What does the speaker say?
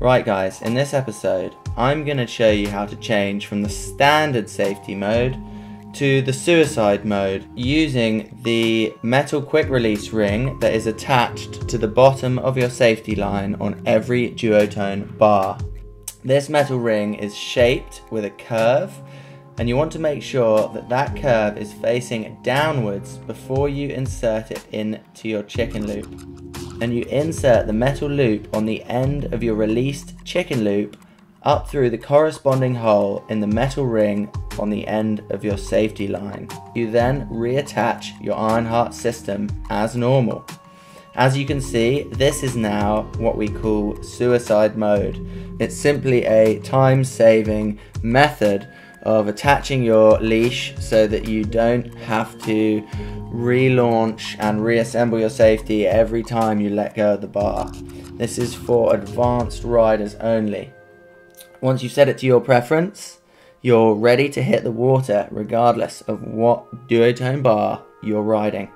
Right guys, in this episode, I'm going to show you how to change from the standard safety mode to the suicide mode using the metal quick release ring that is attached to the bottom of your safety line on every duotone bar. This metal ring is shaped with a curve and you want to make sure that that curve is facing downwards before you insert it into your chicken loop. And you insert the metal loop on the end of your released chicken loop up through the corresponding hole in the metal ring on the end of your safety line. You then reattach your Ironheart system as normal. As you can see, this is now what we call suicide mode. It's simply a time-saving method of attaching your leash so that you don't have to relaunch and reassemble your safety every time you let go of the bar. This is for advanced riders only. Once you set it to your preference, you're ready to hit the water regardless of what duotone bar you're riding.